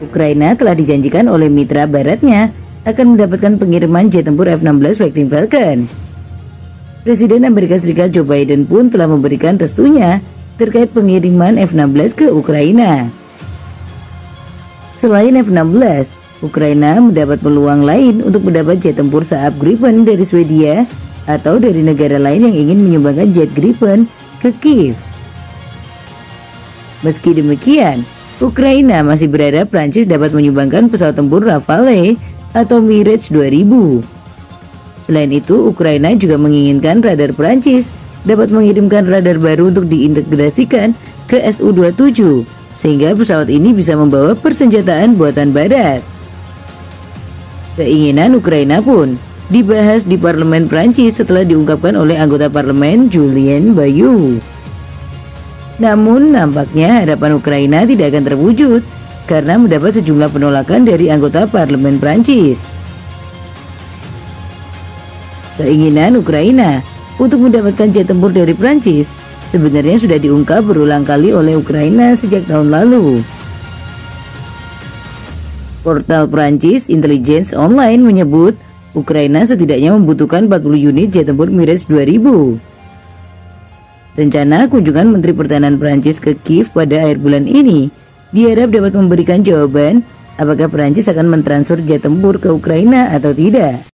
Ukraina telah dijanjikan oleh mitra baratnya akan mendapatkan pengiriman jet tempur F-16 Fighting Falcon. Presiden Amerika Serikat Joe Biden pun telah memberikan restunya terkait pengiriman F-16 ke Ukraina. Selain F-16, Ukraina mendapat peluang lain untuk mendapat jet tempur Saab Gripen dari Swedia atau dari negara lain yang ingin menyumbangkan jet Gripen ke Kiev. Meski demikian, Ukraina masih berharap Prancis dapat menyumbangkan pesawat tempur Rafale atau Mirage 2000. Selain itu, Ukraina juga menginginkan radar Prancis dapat mengirimkan radar baru untuk diintegrasikan ke Su-27 sehingga pesawat ini bisa membawa persenjataan buatan barat. Keinginan Ukraina pun dibahas di parlemen Prancis setelah diungkapkan oleh anggota parlemen Julien Bayou. Namun nampaknya harapan Ukraina tidak akan terwujud karena mendapat sejumlah penolakan dari anggota parlemen Prancis. Keinginan Ukraina untuk mendapatkan jet tempur dari Prancis sebenarnya sudah diungkap berulang kali oleh Ukraina sejak tahun lalu. Portal Prancis Intelligence Online menyebut Ukraina setidaknya membutuhkan 40 unit jet tempur Mirage 2000. Rencana kunjungan Menteri Pertahanan Prancis ke Kiev pada akhir bulan ini diharap dapat memberikan jawaban apakah Prancis akan mentransfer jet tempur ke Ukraina atau tidak.